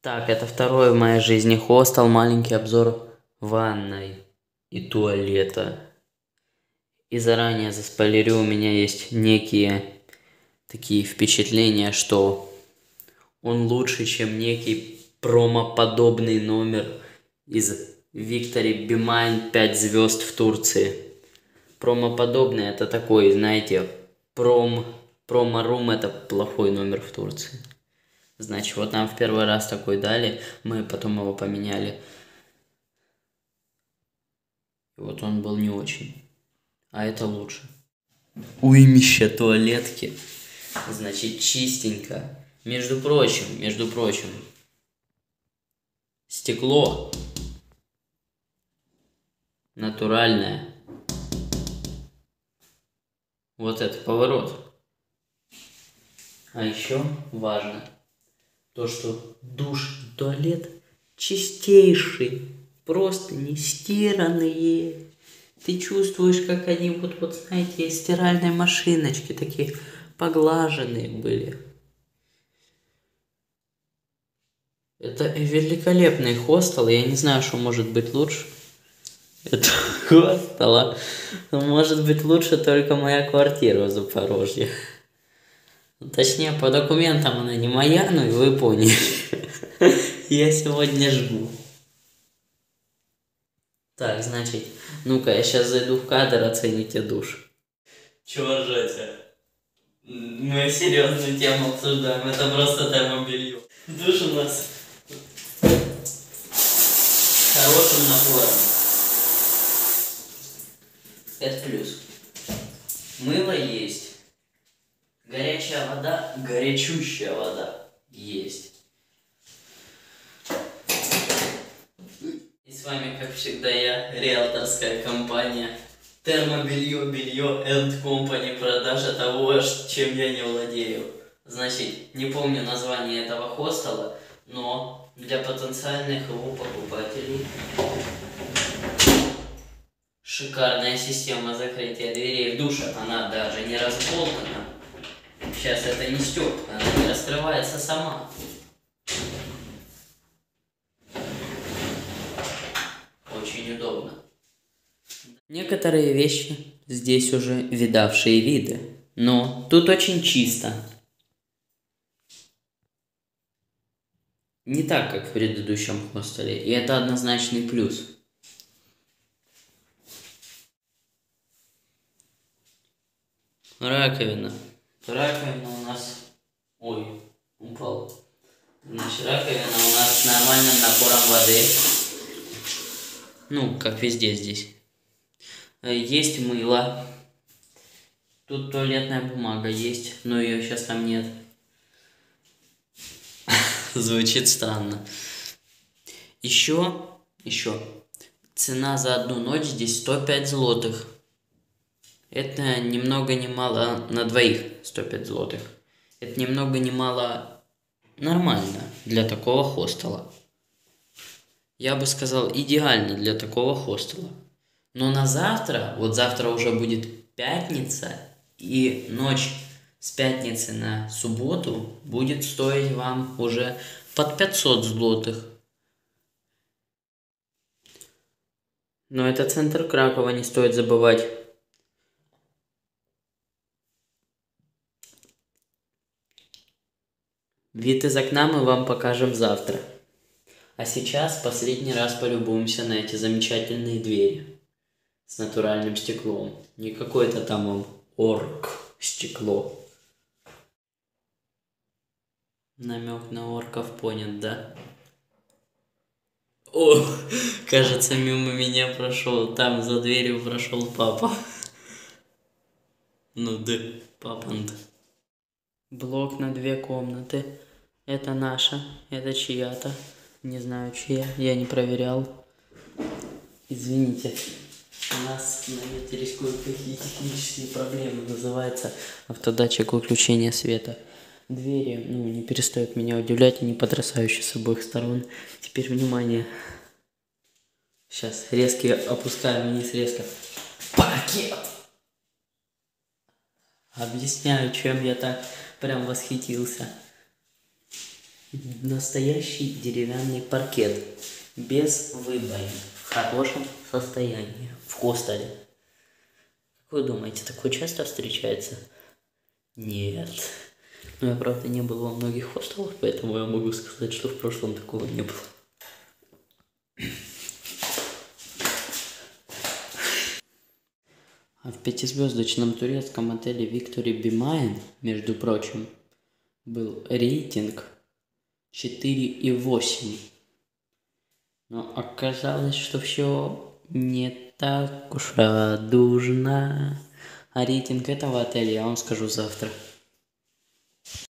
Так, это второй в моей жизни хостел, маленький обзор ванной и туалета. И заранее заспойлерю, у меня есть некие такие впечатления, что он лучше, чем некий bro моподобный номер из Victory Бимайн 5 звезд в Турции. Промоподобный это такой, знаете, пром, промо-рум это плохой номер в Турции. Значит, вот нам в первый раз такой дали, мы потом его поменяли. И вот он был не очень. А это лучше. Уймище туалетки. Значит, чистенько. Между прочим, между прочим, стекло натуральное. Вот это поворот. А еще важно то, что душ, туалет чистейший, просто не стиранные. Ты чувствуешь, как они вот, вот знаете, из стиральной машиночки такие поглаженные были. Это великолепный хостел, я не знаю, что может быть лучше. Это хостела. Может быть лучше только моя квартира в Запорожье. Точнее, по документам она не моя, ну и вы поняли. Я сегодня жгу. Так, значит, ну-ка, я сейчас зайду в кадр, оцените душ. Чего ржете? Мы серьезную тему обсуждаем, это просто тема белье. Душ у нас хорошим напором. Это плюс. Мыло есть. Горячая вода, горячущая вода есть. И с вами, как всегда, я, риэлторская компания Термобелье, белье and Company, продажа того, чем я не владею. Значит, не помню название этого хостела, но для потенциальных его покупателей шикарная система закрытия дверей в душе. Она даже не разболтана. Сейчас это не стёк, она не раскрывается сама. Очень удобно. Некоторые вещи здесь уже видавшие виды, но тут очень чисто. Не так, как в предыдущем хостеле, и это однозначный плюс. Раковина. Раковина у нас... Ой, упал. Значит, раковина у нас с нормальным напором воды. Ну, как везде здесь. Э, есть мыло. Тут туалетная бумага есть, но ее сейчас там нет. Звучит странно. Еще, еще. Цена за одну ночь здесь 105 злотых. Это ни много ни мало на двоих 105 злотых. Это ни много ни мало нормально для такого хостела. Я бы сказал, идеально для такого хостела. Но на завтра, вот завтра уже будет пятница, и ночь с пятницы на субботу будет стоить вам уже под 500 злотых. Но это центр Кракова, не стоит забывать. Вид из окна мы вам покажем завтра. А сейчас последний раз полюбуемся на эти замечательные двери с натуральным стеклом. Не какое-то там вам орк стекло. Намек на орков понят, да? О, кажется, мимо меня прошел. Там за дверью прошел папа. Ну да, папант. Блок на две комнаты. Это наша, это чья-то. Не знаю, чья, я не проверял. Извините. У нас наметились кое-какие технические проблемы. Называется автодатчик выключения света. Двери, ну, не перестают меня удивлять, они потрясающие с обоих сторон. Теперь внимание. Сейчас резко опускаем вниз резко. Пакет! Объясняю, чем я так прям восхитился. Настоящий деревянный паркет, без выбоин, в хорошем состоянии, в хостеле. Как вы думаете, такое часто встречается? Нет. Но я, правда, не был во многих хостелах, поэтому я могу сказать, что в прошлом такого не было. А в пятизвездочном турецком отеле Виктори Бимайн, между прочим, был рейтинг 4,8. Но оказалось, что все не так уж радужно. А рейтинг этого отеля я вам скажу завтра.